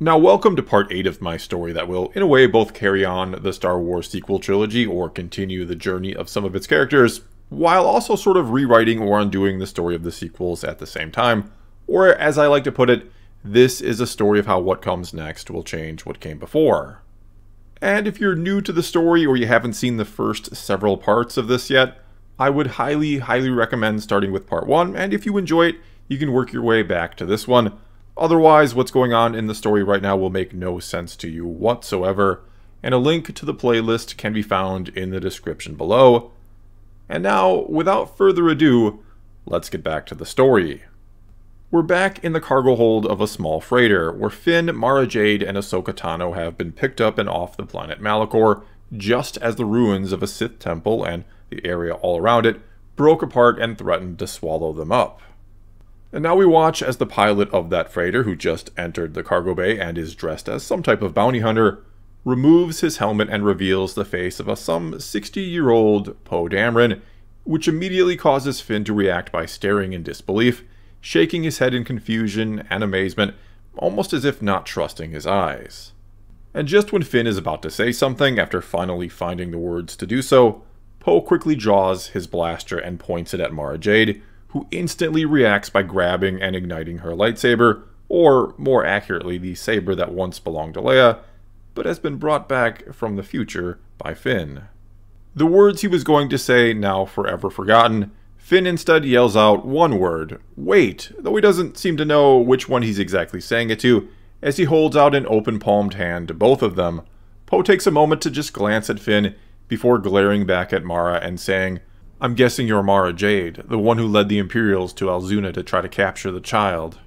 Now, welcome to part 8 of my story that will, in a way, both carry on the Star Wars sequel trilogy or continue the journey of some of its characters, while also sort of rewriting or undoing the story of the sequels at the same time. Or, as I like to put it, this is a story of how what comes next will change what came before. And if you're new to the story or you haven't seen the first several parts of this yet, I would highly, highly recommend starting with part 1, and if you enjoy it, you can work your way back to this one. Otherwise, what's going on in the story right now will make no sense to you whatsoever, and a link to the playlist can be found in the description below. And now, without further ado, let's get back to the story. We're back in the cargo hold of a small freighter, where Finn, Mara Jade, and Ahsoka Tano have been picked up and off the planet Malachor, just as the ruins of a Sith temple and the area all around it broke apart and threatened to swallow them up. And now we watch as the pilot of that freighter, who just entered the cargo bay and is dressed as some type of bounty hunter, removes his helmet and reveals the face of a some 60 year old Poe Dameron, which immediately causes Finn to react by staring in disbelief, shaking his head in confusion and amazement, almost as if not trusting his eyes. And just when Finn is about to say something, after finally finding the words to do so, Poe quickly draws his blaster and points it at Mara Jade, who instantly reacts by grabbing and igniting her lightsaber, or more accurately, the saber that once belonged to Leia, but has been brought back from the future by Finn. The words he was going to say now forever forgotten, Finn instead yells out one word, wait, though he doesn't seem to know which one he's exactly saying it to, as he holds out an open palmed hand to both of them. Poe takes a moment to just glance at Finn before glaring back at Mara and saying, I'm guessing you're Mara Jade, the one who led the Imperials to Alzuna to try to capture the child.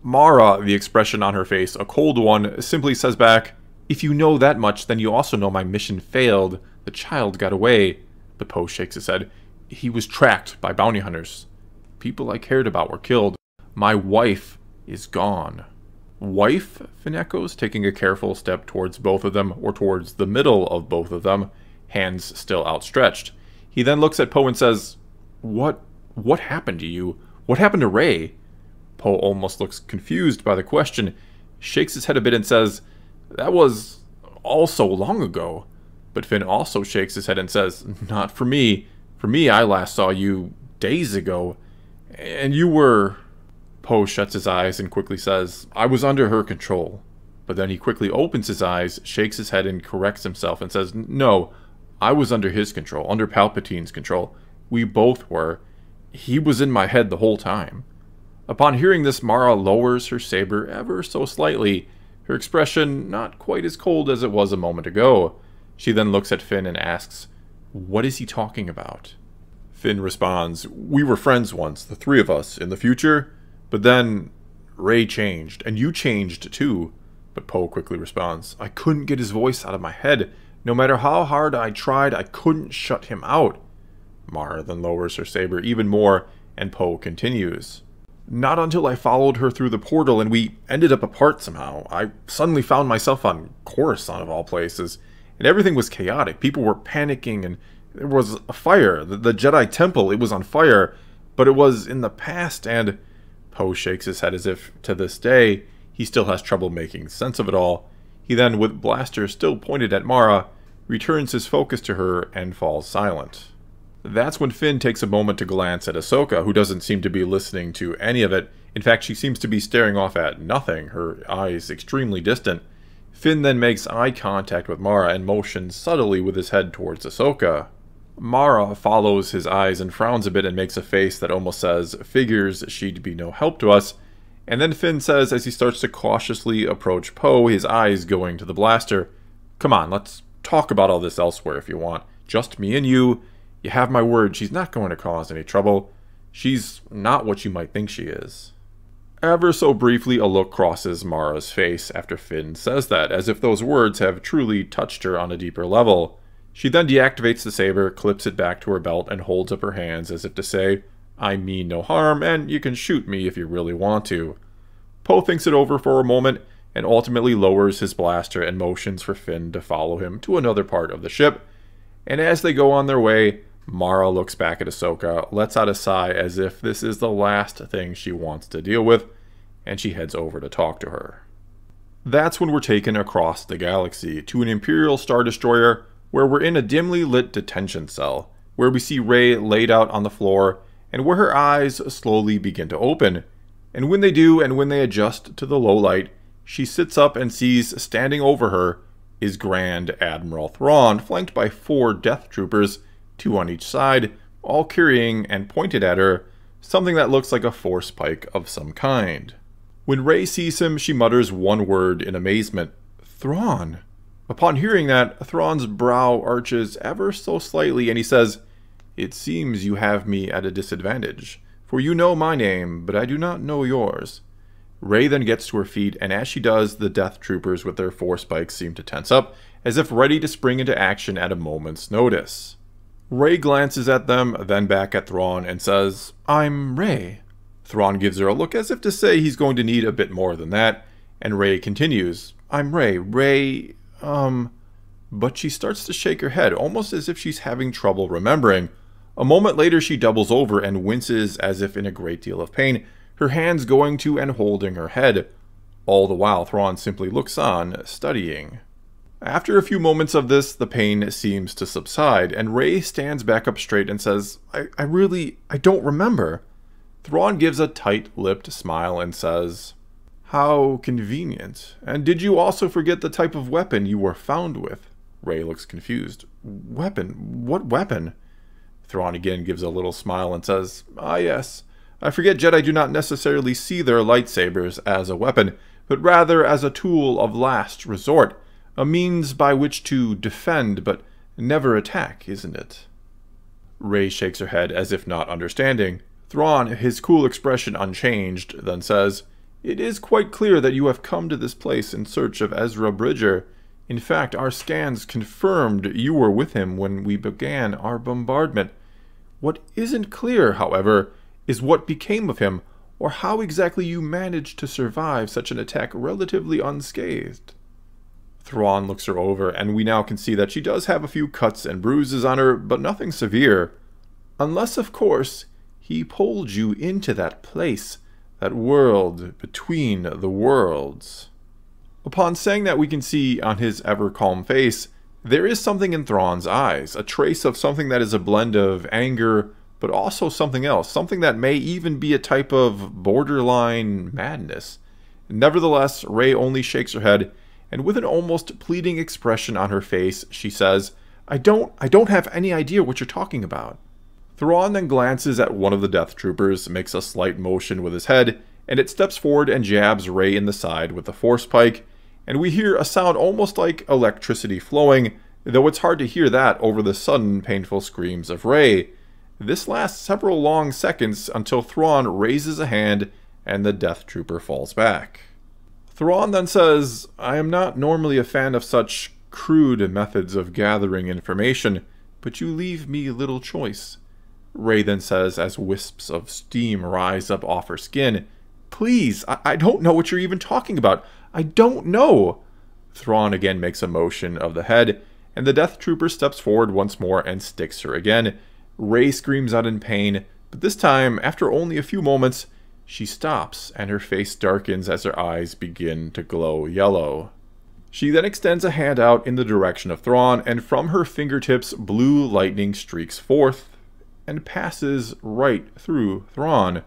Mara, the expression on her face a cold one, simply says back, If you know that much, then you also know my mission failed. The child got away. But Poe shakes his head. He was tracked by bounty hunters. People I cared about were killed. My wife is gone. Wife? Finn echoes, taking a careful step towards both of them, or towards the middle of both of them, hands still outstretched. He then looks at Poe and says, What what happened to you? What happened to Rey?" Poe almost looks confused by the question, shakes his head a bit and says, That was all so long ago. But Finn also shakes his head and says, Not for me. For me, I last saw you days ago. And you were. Poe shuts his eyes and quickly says, I was under her control. But then he quickly opens his eyes, shakes his head, and corrects himself and says, No, I was under his control, under Palpatine's control. We both were. He was in my head the whole time. Upon hearing this, Mara lowers her saber ever so slightly, her expression not quite as cold as it was a moment ago. She then looks at Finn and asks, What is he talking about? Finn responds, We were friends once, the three of us, in the future. But then Rey changed, and you changed too. But Poe quickly responds, I couldn't get his voice out of my head. No matter how hard I tried, I couldn't shut him out. Mara then lowers her saber even more, and Poe continues. Not until I followed her through the portal and we ended up apart somehow. I suddenly found myself on Coruscant of all places, and everything was chaotic. People were panicking, and there was a fire. The, the Jedi Temple, it was on fire, but it was in the past, and Poe shakes his head as if, to this day, he still has trouble making sense of it all. He then, with blaster still pointed at Mara, returns his focus to her and falls silent. That's when Finn takes a moment to glance at Ahsoka, who doesn't seem to be listening to any of it. In fact, she seems to be staring off at nothing, her eyes extremely distant. Finn then makes eye contact with Mara and motions subtly with his head towards Ahsoka. Mara follows his eyes and frowns a bit and makes a face that almost says, figures she'd be no help to us, and then Finn says as he starts to cautiously approach Poe, his eyes going to the blaster, Come on, let's talk about all this elsewhere if you want. Just me and you. You have my word, she's not going to cause any trouble. She's not what you might think she is. Ever so briefly, a look crosses Mara's face after Finn says that, as if those words have truly touched her on a deeper level. She then deactivates the saber, clips it back to her belt, and holds up her hands as if to say, I mean no harm, and you can shoot me if you really want to. Poe thinks it over for a moment and ultimately lowers his blaster and motions for Finn to follow him to another part of the ship. And as they go on their way, Mara looks back at Ahsoka, lets out a sigh as if this is the last thing she wants to deal with, and she heads over to talk to her. That's when we're taken across the galaxy to an Imperial Star Destroyer where we're in a dimly lit detention cell, where we see Rey laid out on the floor and where her eyes slowly begin to open. And when they do and when they adjust to the low light, she sits up and sees standing over her is Grand Admiral Thrawn, flanked by four Death Troopers, two on each side, all carrying and pointed at her something that looks like a force pike of some kind. When Rey sees him, she mutters one word in amazement Thrawn. Upon hearing that, Thrawn's brow arches ever so slightly and he says, It seems you have me at a disadvantage, for you know my name, but I do not know yours. Rey then gets to her feet, and as she does, the Death Troopers with their force pikes seem to tense up, as if ready to spring into action at a moment's notice. Rey glances at them, then back at Thrawn, and says, I'm Rey. Thrawn gives her a look as if to say he's going to need a bit more than that, and Rey continues, I'm Rey. Rey, um. But she starts to shake her head, almost as if she's having trouble remembering. A moment later, she doubles over and winces as if in a great deal of pain, her hands going to and holding her head. All the while, Thrawn simply looks on, studying. After a few moments of this, the pain seems to subside, and Rey stands back up straight and says, I, I really, I don't remember. Thrawn gives a tight-lipped smile and says, How convenient. And did you also forget the type of weapon you were found with? Rey looks confused. Weapon? What weapon? Thrawn again gives a little smile and says, Ah yes, I forget Jedi do not necessarily see their lightsabers as a weapon, but rather as a tool of last resort a means by which to defend but never attack, isn't it? Rey shakes her head as if not understanding. Thrawn, his cool expression unchanged, then says, It is quite clear that you have come to this place in search of Ezra Bridger. In fact, our scans confirmed you were with him when we began our bombardment. What isn't clear, however, is what became of him, or how exactly you managed to survive such an attack relatively unscathed. Thrawn looks her over, and we now can see that she does have a few cuts and bruises on her, but nothing severe. Unless, of course, he pulled you into that place, that world between the worlds. Upon saying that, we can see on his ever calm face, there is something in Thrawn's eyes, a trace of something that is a blend of anger, but also something else, something that may even be a type of borderline madness. Nevertheless, Rey only shakes her head and with an almost pleading expression on her face, she says, I don't, I don't have any idea what you're talking about. Thrawn then glances at one of the Death Troopers, makes a slight motion with his head, and it steps forward and jabs Rey in the side with the Force Pike, and we hear a sound almost like electricity flowing, though it's hard to hear that over the sudden painful screams of Rey. This lasts several long seconds until Thrawn raises a hand and the Death Trooper falls back. Thrawn then says, I am not normally a fan of such crude methods of gathering information, but you leave me little choice. Rey then says as wisps of steam rise up off her skin, Please, I, I don't know what you're even talking about. I don't know. Thrawn again makes a motion of the head, and the Death Trooper steps forward once more and sticks her again. Rey screams out in pain, but this time, after only a few moments, she stops, and her face darkens as her eyes begin to glow yellow. She then extends a hand out in the direction of Thrawn, and from her fingertips, blue lightning streaks forth and passes right through Thrawn.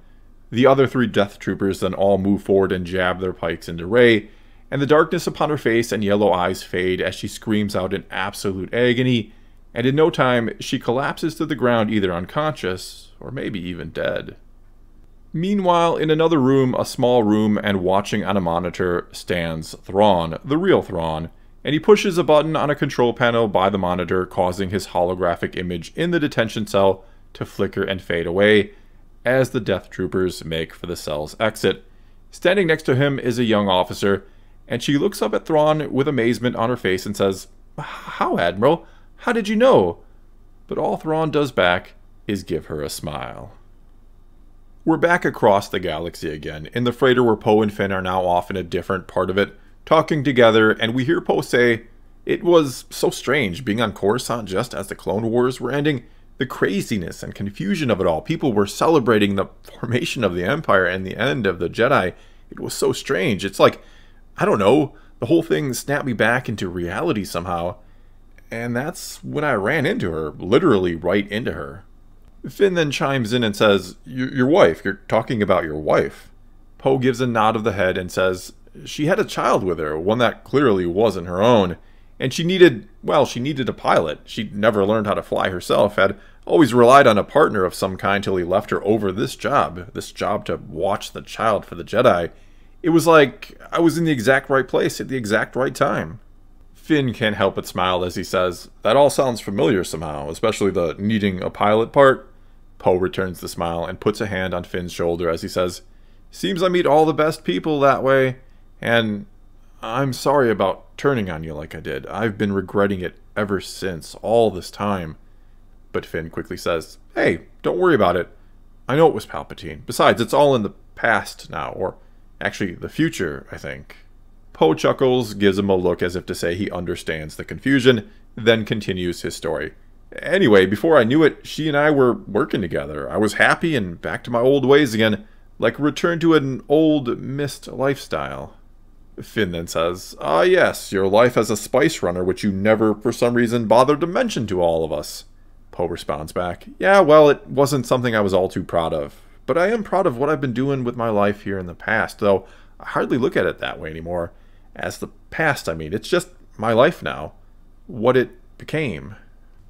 The other three Death Troopers then all move forward and jab their pikes into Rey, and the darkness upon her face and yellow eyes fade as she screams out in absolute agony, and in no time she collapses to the ground either unconscious or maybe even dead. Meanwhile, in another room, a small room, and watching on a monitor stands Thrawn, the real Thrawn, and he pushes a button on a control panel by the monitor, causing his holographic image in the detention cell to flicker and fade away as the Death Troopers make for the cell's exit. Standing next to him is a young officer, and she looks up at Thrawn with amazement on her face and says, How, Admiral? How did you know? But all Thrawn does back is give her a smile. We're back across the galaxy again, in the freighter where Poe and Finn are now off in a different part of it, talking together, and we hear Poe say, It was so strange being on Coruscant just as the Clone Wars were ending. The craziness and confusion of it all. People were celebrating the formation of the Empire and the end of the Jedi. It was so strange. It's like, I don't know, The whole thing snapped me back into reality somehow. And that's when I ran into her, literally right into her. Finn then chimes in and says, Your wife, you're talking about your wife. Poe gives a nod of the head and says, She had a child with her, one that clearly wasn't her own. And she needed, well, she needed a pilot. She'd never learned how to fly herself, had always relied on a partner of some kind till he left her over this job, this job to watch the child for the Jedi. It was like I was in the exact right place at the exact right time. Finn can't help but smile as he says, That all sounds familiar somehow, especially the needing a pilot part. Poe returns the smile and puts a hand on Finn's shoulder as he says, Seems I meet all the best people that way, and I'm sorry about turning on you like I did. I've been regretting it ever since, all this time. But Finn quickly says, Hey, don't worry about it. I know it was Palpatine. Besides, it's all in the past now, or actually the future, I think. Poe chuckles, gives him a look as if to say he understands the confusion, then continues his story. Anyway, before I knew it, she and I were working together. I was happy and back to my old ways again, like a return to an old, missed lifestyle. Finn then says, Ah, yes, your life as a spice runner, which you never, for some reason, bothered to mention to all of us. Poe responds back, Yeah, well, it wasn't something I was all too proud of. But I am proud of what I've been doing with my life here in the past, though I hardly look at it that way anymore as the past, I mean. It's just my life now. What it became.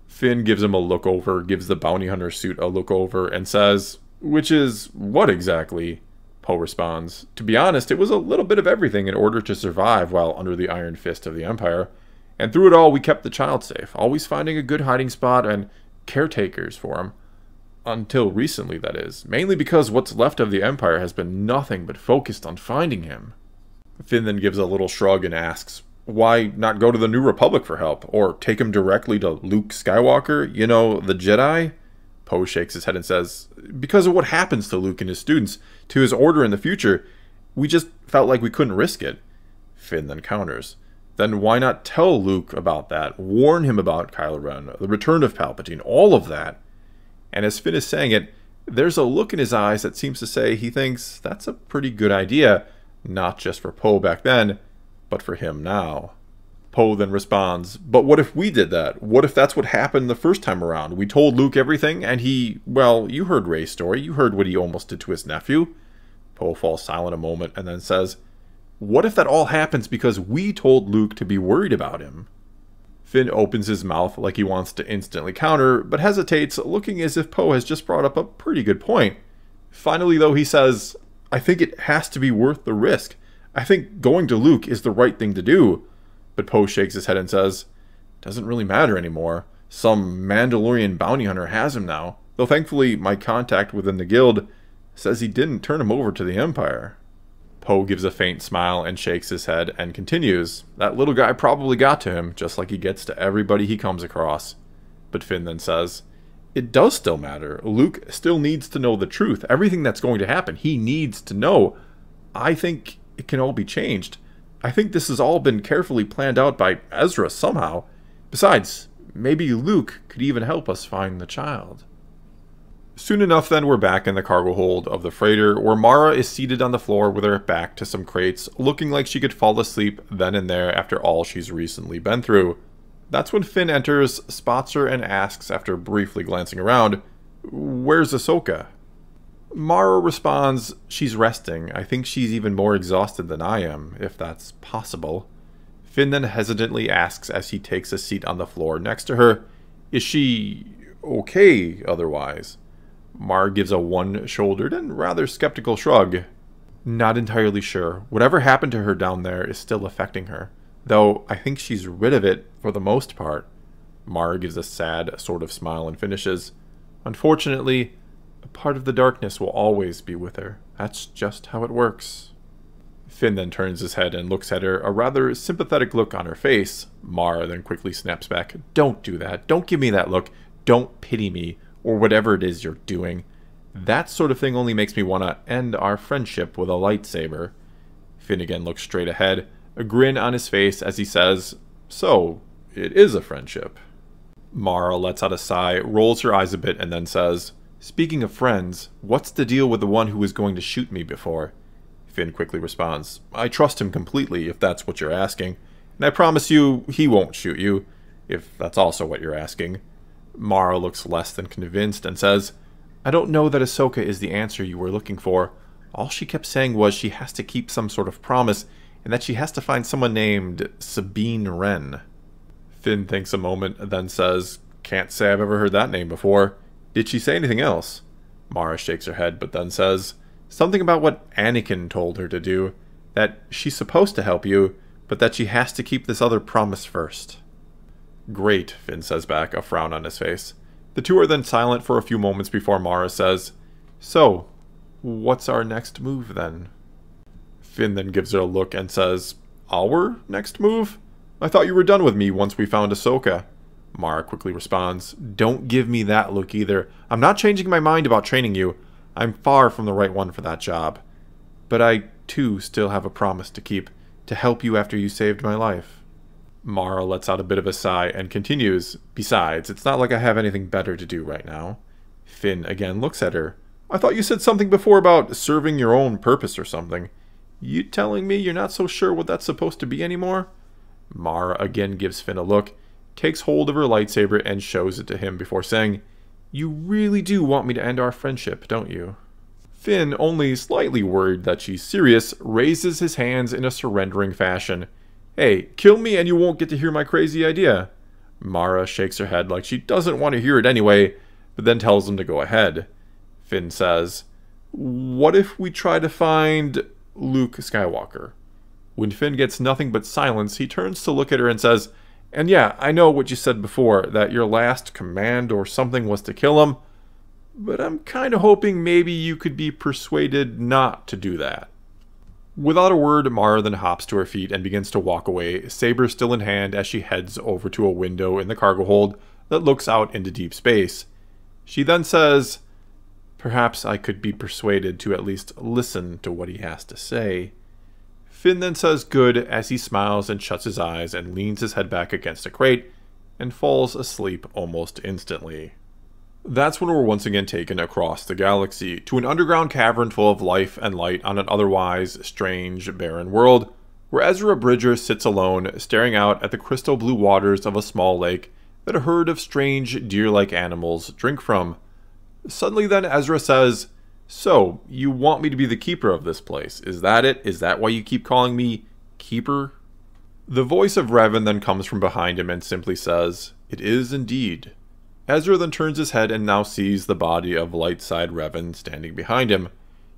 Finn gives him a look over, gives the bounty hunter suit a look over, and says, Which is what exactly? Poe responds, To be honest, it was a little bit of everything in order to survive while under the iron fist of the Empire. And through it all, we kept the child safe, always finding a good hiding spot and caretakers for him. Until recently, that is. Mainly because what's left of the Empire has been nothing but focused on finding him. Finn then gives a little shrug and asks, why not go to the New Republic for help? Or take him directly to Luke Skywalker? You know, the Jedi? Poe shakes his head and says, Because of what happens to Luke and his students, to his order in the future, we just felt like we couldn't risk it. Finn then counters, Then why not tell Luke about that? Warn him about Kylo Ren, the return of Palpatine, all of that. And as Finn is saying it, there's a look in his eyes that seems to say he thinks that's a pretty good idea not just for Poe back then, but for him now. Poe then responds, But what if we did that? What if that's what happened the first time around? We told Luke everything, and he, well, you heard Rey's story. You heard what he almost did to his nephew. Poe falls silent a moment and then says, What if that all happens because we told Luke to be worried about him? Finn opens his mouth like he wants to instantly counter, but hesitates, looking as if Poe has just brought up a pretty good point. Finally, though, he says, I think it has to be worth the risk. I think going to Luke is the right thing to do. But Poe shakes his head and says, Doesn't really matter anymore. Some Mandalorian bounty hunter has him now, though thankfully my contact within the guild says he didn't turn him over to the Empire. Poe gives a faint smile and shakes his head and continues, That little guy probably got to him, just like he gets to everybody he comes across. But Finn then says, it does still matter. Luke still needs to know the truth. Everything that's going to happen, he needs to know. I think it can all be changed. I think this has all been carefully planned out by Ezra somehow. Besides, maybe Luke could even help us find the child. Soon enough, then, we're back in the cargo hold of the freighter, where Mara is seated on the floor with her back to some crates, looking like she could fall asleep then and there after all she's recently been through. That's when Finn enters, spots her, and asks, after briefly glancing around, Where's Ahsoka? Mara responds, She's resting. I think she's even more exhausted than I am, if that's possible. Finn then hesitantly asks as he takes a seat on the floor next to her, Is she okay otherwise? Mara gives a one shouldered and rather skeptical shrug. Not entirely sure. Whatever happened to her down there is still affecting her though I think she's rid of it for the most part. Mara gives a sad sort of smile and finishes. Unfortunately, a part of the darkness will always be with her. That's just how it works. Finn then turns his head and looks at her, a rather sympathetic look on her face. Mara then quickly snaps back. Don't do that. Don't give me that look. Don't pity me, or whatever it is you're doing. That sort of thing only makes me want to end our friendship with a lightsaber. Finn again looks straight ahead, a grin on his face as he says, So, it is a friendship. Mara lets out a sigh, rolls her eyes a bit, and then says, Speaking of friends, what's the deal with the one who was going to shoot me before? Finn quickly responds. I trust him completely, if that's what you're asking. And I promise you, he won't shoot you, if that's also what you're asking. Mara looks less than convinced and says, I don't know that Ahsoka is the answer you were looking for. All she kept saying was she has to keep some sort of promise, and that she has to find someone named Sabine Wren. Finn thinks a moment, then says, Can't say I've ever heard that name before. Did she say anything else? Mara shakes her head, but then says, Something about what Anakin told her to do. That she's supposed to help you, but that she has to keep this other promise first. Great, Finn says back, a frown on his face. The two are then silent for a few moments before Mara says, So, what's our next move then? Finn then gives her a look and says, Our next move? I thought you were done with me once we found Ahsoka. Mara quickly responds, Don't give me that look either. I'm not changing my mind about training you. I'm far from the right one for that job. But I, too, still have a promise to keep, to help you after you saved my life. Mara lets out a bit of a sigh and continues, Besides, it's not like I have anything better to do right now. Finn again looks at her. I thought you said something before about serving your own purpose or something. You telling me you're not so sure what that's supposed to be anymore? Mara again gives Finn a look, takes hold of her lightsaber, and shows it to him before saying, You really do want me to end our friendship, don't you? Finn, only slightly worried that she's serious, raises his hands in a surrendering fashion. Hey, kill me and you won't get to hear my crazy idea. Mara shakes her head like she doesn't want to hear it anyway, but then tells him to go ahead. Finn says, What if we try to find Luke Skywalker? When Finn gets nothing but silence, he turns to look at her and says, And yeah, I know what you said before, that your last command or something was to kill him, but I'm kind of hoping maybe you could be persuaded not to do that. Without a word, Mara then hops to her feet and begins to walk away, saber still in hand as she heads over to a window in the cargo hold that looks out into deep space. She then says, Perhaps I could be persuaded to at least listen to what he has to say. Finn then says good as he smiles and shuts his eyes and leans his head back against a crate and falls asleep almost instantly. That's when we're once again taken across the galaxy to an underground cavern full of life and light on an otherwise strange, barren world, where Ezra Bridger sits alone, staring out at the crystal blue waters of a small lake that a herd of strange, deer like animals drink from. Suddenly, then, Ezra says, So, you want me to be the keeper of this place? Is that it? Is that why you keep calling me Keeper? The voice of Revan then comes from behind him and simply says, It is indeed. Ezra then turns his head and now sees the body of Lightside Revan standing behind him.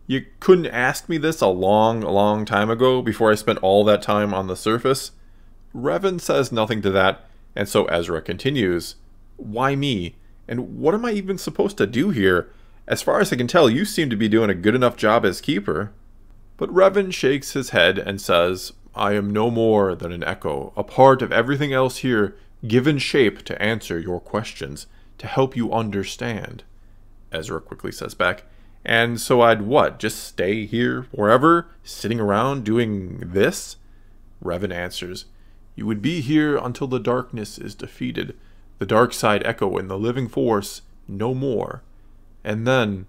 You couldn't ask me this a long, long time ago before I spent all that time on the surface? Revan says nothing to that, and so Ezra continues. Why me? And what am I even supposed to do here? As far as I can tell, you seem to be doing a good enough job as keeper. But Revan shakes his head and says, I am no more than an echo, a part of everything else here, given shape to answer your questions to help you understand. Ezra quickly says back, And so I'd what? Just stay here forever, sitting around doing this? Revan answers, You would be here until the darkness is defeated, the dark side echo in the living force no more. And then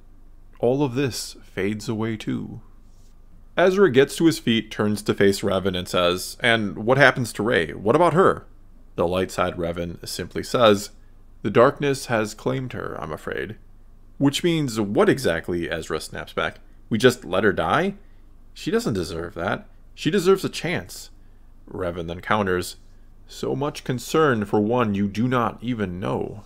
all of this fades away too. Ezra gets to his feet, turns to face Revan, and says, And what happens to Rey? What about her? The light side Revan simply says, the darkness has claimed her, I'm afraid. Which means what exactly, Ezra snaps back. We just let her die? She doesn't deserve that. She deserves a chance. Revan then counters, So much concern for one you do not even know.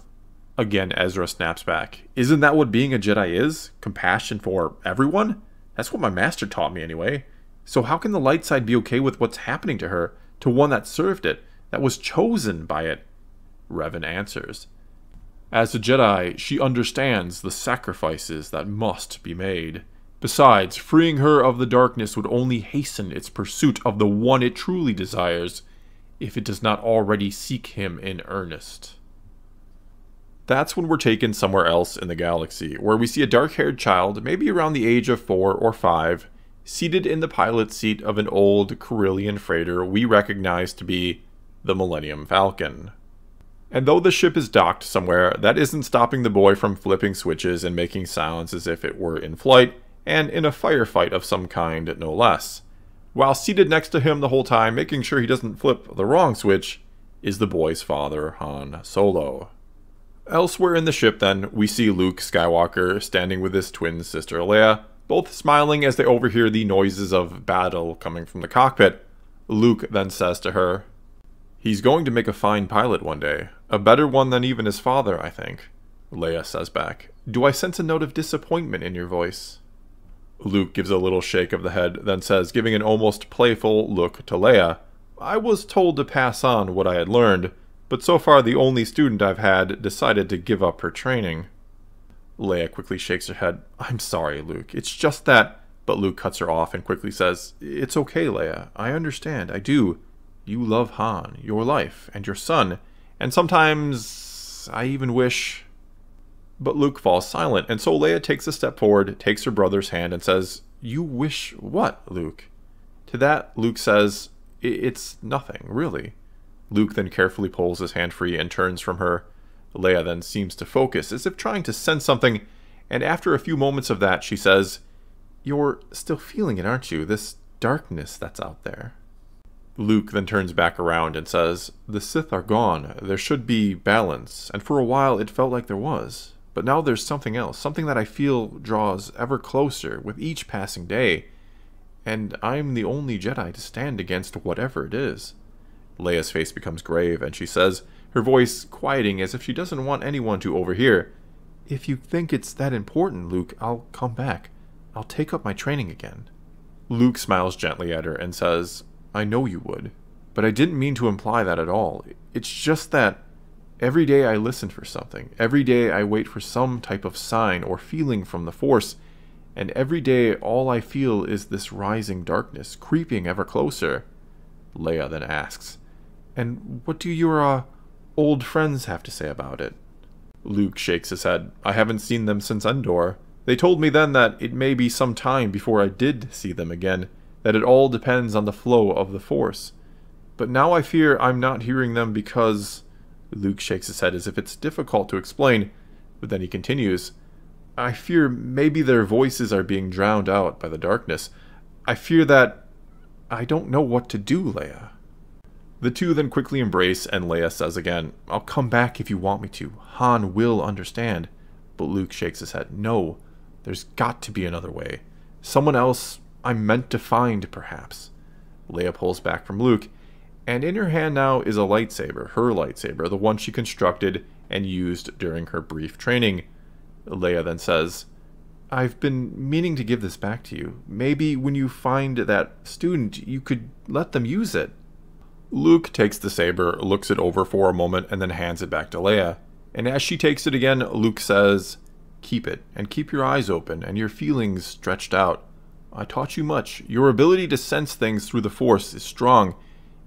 Again, Ezra snaps back. Isn't that what being a Jedi is? Compassion for everyone? That's what my master taught me anyway. So how can the light side be okay with what's happening to her, to one that served it, that was chosen by it? Revan answers, as a Jedi, she understands the sacrifices that must be made. Besides, freeing her of the darkness would only hasten its pursuit of the one it truly desires, if it does not already seek him in earnest. That's when we're taken somewhere else in the galaxy, where we see a dark haired child, maybe around the age of four or five, seated in the pilot seat of an old Corellian freighter we recognize to be the Millennium Falcon. And though the ship is docked somewhere, that isn't stopping the boy from flipping switches and making sounds as if it were in flight, and in a firefight of some kind, no less. While seated next to him the whole time, making sure he doesn't flip the wrong switch, is the boy's father, Han Solo. Elsewhere in the ship, then, we see Luke Skywalker standing with his twin sister Leia, both smiling as they overhear the noises of battle coming from the cockpit. Luke then says to her, He's going to make a fine pilot one day. A better one than even his father, I think. Leia says back, Do I sense a note of disappointment in your voice? Luke gives a little shake of the head, then says, giving an almost playful look to Leia, I was told to pass on what I had learned, but so far the only student I've had decided to give up her training. Leia quickly shakes her head. I'm sorry, Luke. It's just that. But Luke cuts her off and quickly says, It's okay, Leia. I understand. I do. You love Han, your life, and your son, and sometimes I even wish. But Luke falls silent, and so Leia takes a step forward, takes her brother's hand, and says, You wish what, Luke? To that, Luke says, It's nothing, really. Luke then carefully pulls his hand free and turns from her. Leia then seems to focus, as if trying to sense something, and after a few moments of that, she says, You're still feeling it, aren't you? This darkness that's out there. Luke then turns back around and says, The Sith are gone. There should be balance, and for a while it felt like there was. But now there's something else, something that I feel draws ever closer with each passing day, and I'm the only Jedi to stand against whatever it is. Leia's face becomes grave, and she says, her voice quieting as if she doesn't want anyone to overhear, If you think it's that important, Luke, I'll come back. I'll take up my training again. Luke smiles gently at her and says, I know you would, but I didn't mean to imply that at all. It's just that Every day I listen for something. Every day I wait for some type of sign or feeling from the Force. And every day all I feel is this rising darkness, creeping ever closer. Leia then asks, And what do your, uh, old friends have to say about it? Luke shakes his head. I haven't seen them since Endor. They told me then that it may be some time before I did see them again, that it all depends on the flow of the Force. But now I fear I'm not hearing them because Luke shakes his head as if it's difficult to explain, but then he continues, I fear maybe their voices are being drowned out by the darkness. I fear that I don't know what to do, Leia. The two then quickly embrace, and Leia says again, I'll come back if you want me to. Han will understand. But Luke shakes his head. No, there's got to be another way. Someone else I'm meant to find, perhaps. Leia pulls back from Luke and in her hand now is a lightsaber, her lightsaber, the one she constructed and used during her brief training. Leia then says, I've been meaning to give this back to you. Maybe when you find that student, you could let them use it. Luke takes the saber, looks it over for a moment, and then hands it back to Leia. And as she takes it again, Luke says, Keep it, and keep your eyes open and your feelings stretched out. I taught you much. Your ability to sense things through the Force is strong,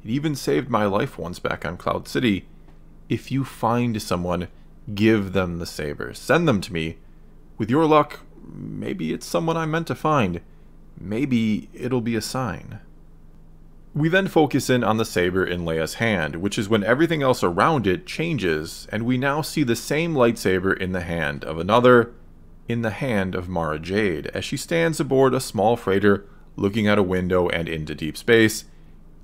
it even saved my life once back on Cloud City. If you find someone, give them the saber. Send them to me. With your luck, maybe it's someone I'm meant to find. Maybe it'll be a sign. We then focus in on the saber in Leia's hand, which is when everything else around it changes, and we now see the same lightsaber in the hand of another, in the hand of Mara Jade, as she stands aboard a small freighter looking out a window and into deep space,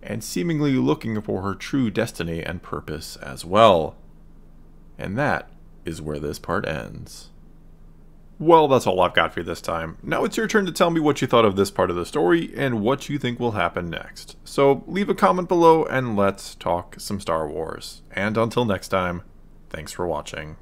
and seemingly looking for her true destiny and purpose as well. And that is where this part ends. Well, that's all I've got for you this time. Now it's your turn to tell me what you thought of this part of the story and what you think will happen next. So leave a comment below and let's talk some Star Wars. And until next time, thanks for watching.